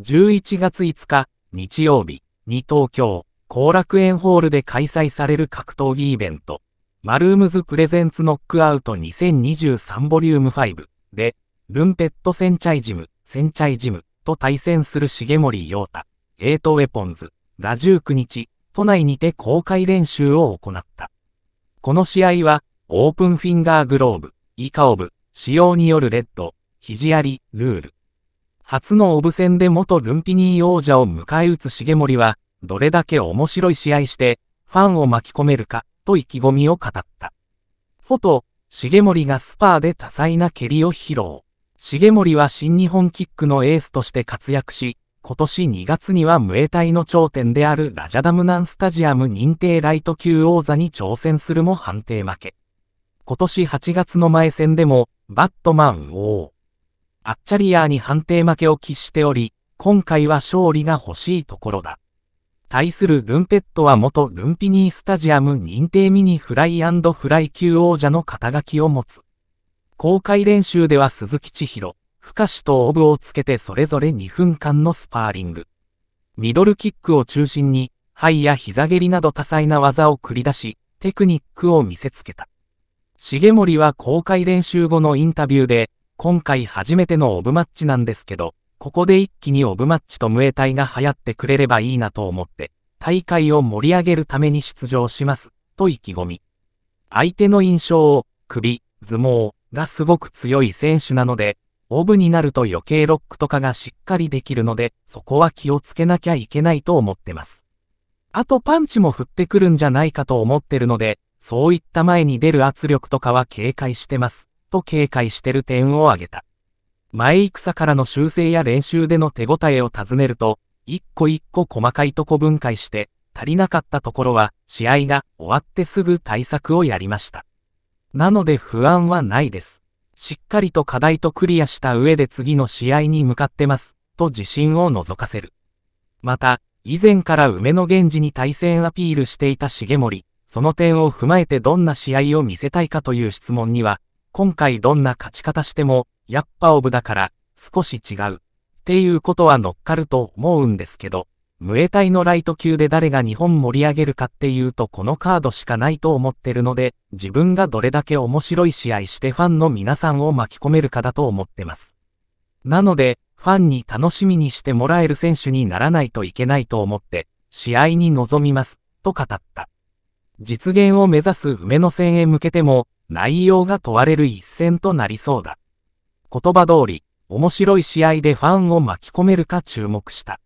11月5日、日曜日、に東京、後楽園ホールで開催される格闘技イベント、 MAROOMS presents KNOCK OUT 2023 vol.5で、ルンペットセンチャイジム、センチャイジムと対戦する重森陽太、8WEAPONS が19日、都内にて公開練習を行った。この試合は、オープンフィンガーグローブ、イカオブ、使用による RED、肘あり、ルール。初のオブ戦で元ルンピニー王者を迎え撃つ重森は、どれだけ面白い試合して、ファンを巻き込めるか、と意気込みを語った。フォト、重森がスパーで多彩な蹴りを披露。重森は新日本キックのエースとして活躍し、今年2月にはムエタイの頂点であるラジャダムナンスタジアム認定ライト級王座に挑戦するも判定負け。今年8月の前戦でも、バットマン王。アッチャリアーに判定負けを喫しており、今回は勝利が欲しいところだ。対するルンペットは元ルンピニースタジアム認定ミニフライフライ級王者の肩書きを持つ。公開練習では鈴木千尋、深しとオブをつけてそれぞれ2分間のスパーリング。ミドルキックを中心に、ハイや膝蹴りなど多彩な技を繰り出し、テクニックを見せつけた。重森は公開練習後のインタビューで、今回初めてのオブマッチなんですけど、ここで一気にオブマッチとムエタイが流行ってくれればいいなと思って、大会を盛り上げるために出場します、と意気込み。相手の印象を、首、相撲がすごく強い選手なので、オブになると余計ロックとかがしっかりできるので、そこは気をつけなきゃいけないと思ってます。あとパンチも振ってくるんじゃないかと思ってるので、そういった前に出る圧力とかは警戒してます、と警戒してる点を挙げた。前戦からの修正や練習での手応えを尋ねると、一個一個細かいとこ分解して、足りなかったところは、試合が終わってすぐ対策をやりました。なので不安はないです。しっかりと課題とクリアした上で次の試合に向かってます、と自信を覗かせる。また、以前から梅野源氏に対戦アピールしていた重森、その点を踏まえてどんな試合を見せたいかという質問には、今回どんな勝ち方しても、やっぱオブだから、少し違う。っていうことは乗っかると思うんですけど、ムエタイのライト級で誰が日本盛り上げるかっていうとこのカードしかないと思ってるので、自分がどれだけ面白い試合してファンの皆さんを巻き込めるかだと思ってます。なので、ファンに楽しみにしてもらえる選手にならないといけないと思って、試合に臨みます、と語った。実現を目指す梅野戦へ向けても、内容が問われる一戦となりそうだ。言葉通り、面白い試合でファンを巻き込めるか注目した。